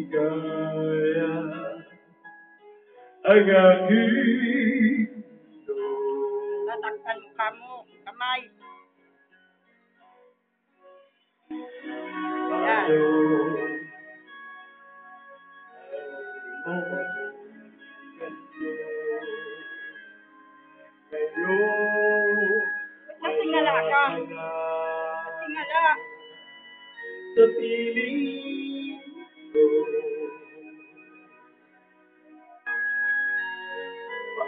at maligaya ang aking Tatakpan mo kamo. Kamay. Yan. Natingala ka. Tingala. Sa piling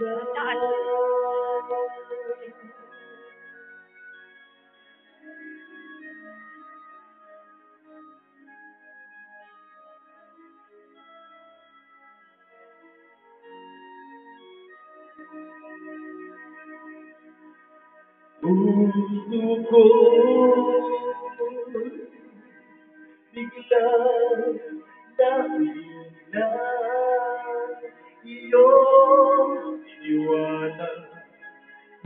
Ooh, ooh.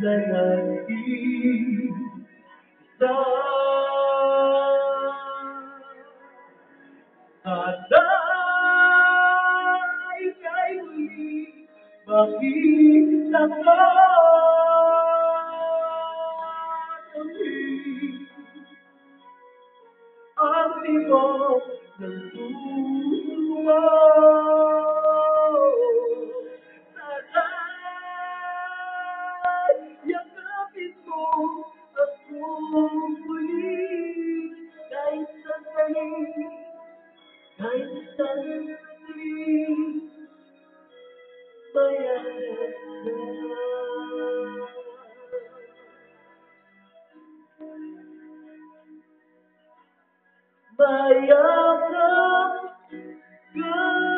Na nag-isa. Sana'y ika'y muli makita kami ang tibok ng by your good